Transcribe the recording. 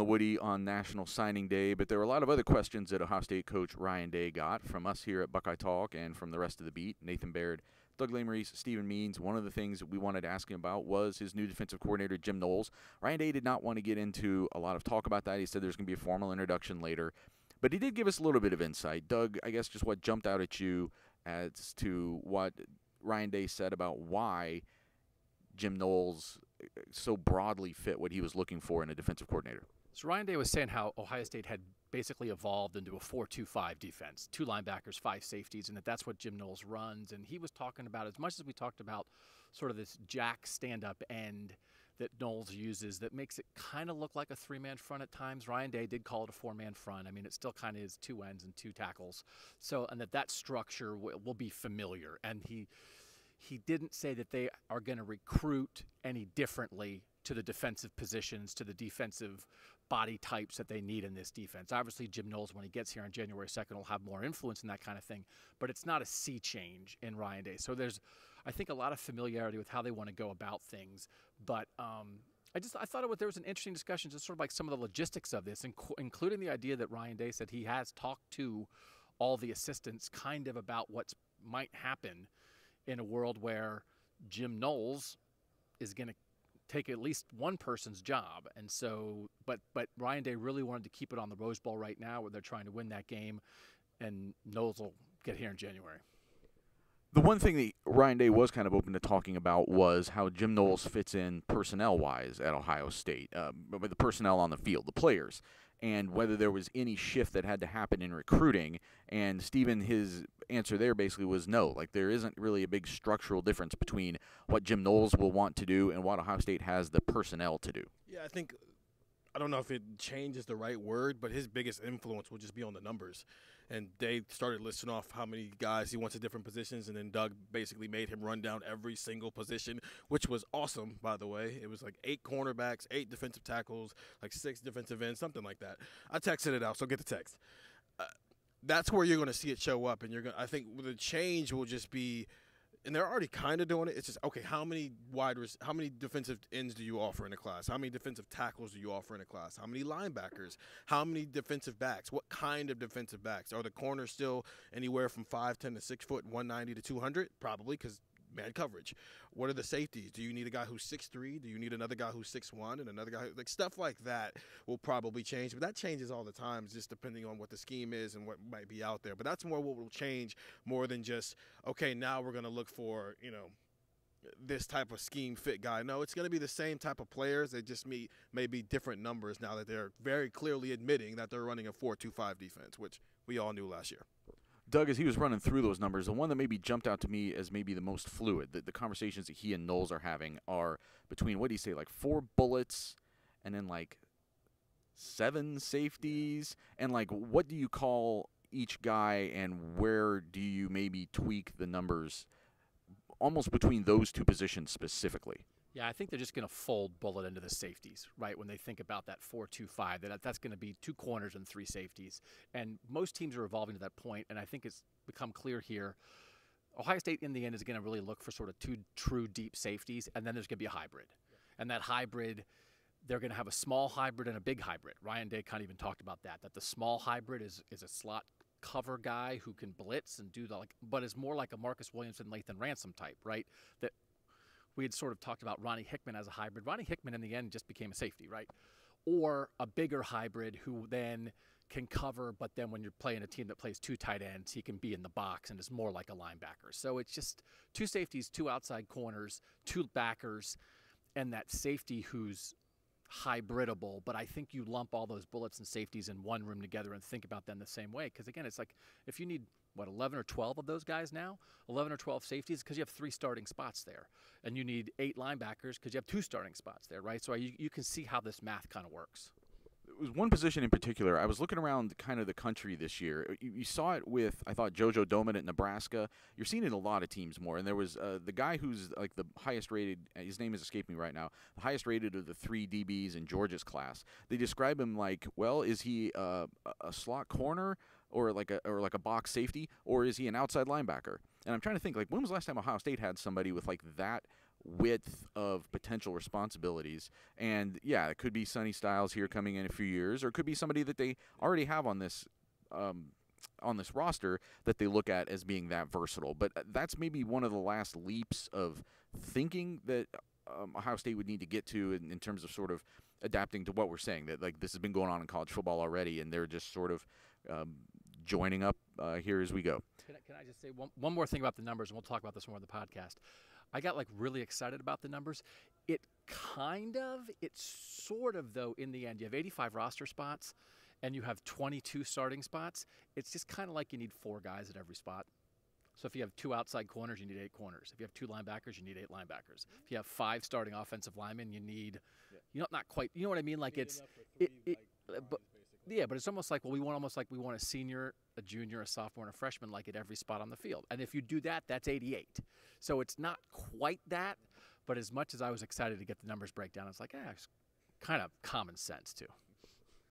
the Woody on National Signing Day, but there were a lot of other questions that Ohio State coach Ryan Day got from us here at Buckeye Talk and from the rest of the beat. Nathan Baird, Doug Lesmerises, Stephen Means. One of the things that we wanted to ask him about was his new defensive coordinator, Jim Knowles. Ryan Day did not want to get into a lot of talk about that. He said there's going to be a formal introduction later. But he did give us a little bit of insight. Doug, I guess just what jumped out at you as to what Ryan Day said about why Jim Knowles uh, so broadly fit what he was looking for in a defensive coordinator. So Ryan Day was saying how Ohio State had basically evolved into a 4-2-5 defense, two linebackers, five safeties, and that that's what Jim Knowles runs. And he was talking about as much as we talked about sort of this jack stand-up end that Knowles uses that makes it kind of look like a three-man front at times. Ryan Day did call it a four-man front. I mean, it still kind of is two ends and two tackles. So, and that that structure will, will be familiar. And he he didn't say that they are going to recruit any differently to the defensive positions, to the defensive body types that they need in this defense. Obviously, Jim Knowles, when he gets here on January 2nd, will have more influence in that kind of thing, but it's not a sea change in Ryan Day. So there's, I think, a lot of familiarity with how they want to go about things. But um, I just I thought it was, there was an interesting discussion, just sort of like some of the logistics of this, inc- including the idea that Ryan Day said he has talked to all the assistants kind of about what might happen in a world where Jim Knowles is going to take at least one person's job. And so, but but Ryan Day really wanted to keep it on the Rose Bowl right now, where they're trying to win that game, and Knowles will get here in January. The one thing that Ryan Day was kind of open to talking about was how Jim Knowles fits in personnel wise at Ohio State, uh, the personnel on the field, the players and whether there was any shift that had to happen in recruiting. And Stephen, his answer there basically was no. Like there isn't really a big structural difference between what Jim Knowles will want to do and what Ohio State has the personnel to do. Yeah, I think I don't know if it changes the right word, but his biggest influence will just be on the numbers. And Day started listing off how many guys he wants at different positions, and then Doug basically made him run down every single position, which was awesome, by the way. It was like eight cornerbacks, eight defensive tackles, like six defensive ends, something like that. I texted it out, so get the text. Uh, that's where you're going to see it show up, and you're going. I think the change will just be and they're already kind of doing it. It's just okay. How many wide, how many defensive ends do you offer in a class? How many defensive tackles do you offer in a class? How many linebackers? How many defensive backs? What kind of defensive backs? Are the corners still anywhere from five ten to six foot, one ninety to two hundred? Probably because man coverage. What are the safeties? Do you need a guy who's six three? Do you need another guy who's six one and another guy like stuff like that will probably change. But that changes all the time, just depending on what the scheme is and what might be out there. But that's more what will change more than just okay. Now we're going to look for you know this type of scheme fit guy. No, it's going to be the same type of players. They just meet maybe different numbers now that they're very clearly admitting that they're running a 4-2-5 defense, which we all knew last year. Doug, as he was running through those numbers, the one that maybe jumped out to me as maybe the most fluid, the, the conversations that he and Knowles are having are between what do you say, like four bullets, and then like seven safeties, and like what do you call each guy, and where do you maybe tweak the numbers, almost between those two positions specifically? Yeah, I think they're just going to fold Bullet into the safeties, right? When they think about that four-two-five, that that's going to be two corners and three safeties. And most teams are evolving to that point, and I think it's become clear here. Ohio State, in the end, is going to really look for sort of two true deep safeties, and then there's going to be a hybrid. And that hybrid, they're going to have a small hybrid and a big hybrid. Ryan Day kind of even talked about that. That the small hybrid is is a slot cover guy who can blitz and do the like, but is more like a Marcus Williamson and Lathan Ransom type, right? That we had sort of talked about Ronnie Hickman as a hybrid. Ronnie Hickman, in the end, just became a safety, right? Or a bigger hybrid who then can cover, but then when you're playing a team that plays two tight ends, he can be in the box and is more like a linebacker. So it's just two safeties, two outside corners, two backers, and that safety who's hybridable. But I think you lump all those bullets and safeties in one room together and think about them the same way. Because again, it's like if you need what 11 or 12 of those guys now 11 or 12 safeties because you have three starting spots there and you need eight linebackers because you have two starting spots there right so you, you can see how this math kind of works was one position in particular. I was looking around kind of the country this year. You, you, saw it with, I thought, JoJo Domann at Nebraska. You're seeing it in a lot of teams more. And there was uh, the guy who's like the highest rated, uh, his name is escaping me right now, the highest rated of the three DBs in Georgia's class. They describe him like, well, is he uh, a slot corner? or like a or like a box safety, or is he an outside linebacker? And I'm trying to think like when was the last time Ohio State had somebody with like that width of potential responsibilities. And yeah, it could be Sonny Styles here coming in a few years, or it could be somebody that they already have on this. Um, on this roster that they look at as being that versatile, but uh, that's maybe one of the last leaps of thinking that um, Ohio State would need to get to in, in terms of sort of adapting to what we're saying. That like this has been going on in college football already, and they're just sort of um, joining up uh, here as we go. Can I, can I just say one, one more thing about the numbers, and we'll talk about this more in the podcast. I got like really excited about the numbers. It kind of, it's sort of though. In the end, you have 85 roster spots, and you have 22 starting spots. It's just kind of like you need four guys at every spot. So if you have two outside corners, you need eight corners. If you have two linebackers, you need eight linebackers. If you have five starting offensive linemen, you need, you know, not quite. You know what I mean? Like it's, it, it, uh, but yeah, but it's almost like well, we want almost like we want a senior, a junior, a sophomore, and a freshman like at every spot on the field. And if you do that, that's 88. So it's not quite that, but as much as I was excited to get the numbers breakdown, it's like, eh, it's kind of common sense too.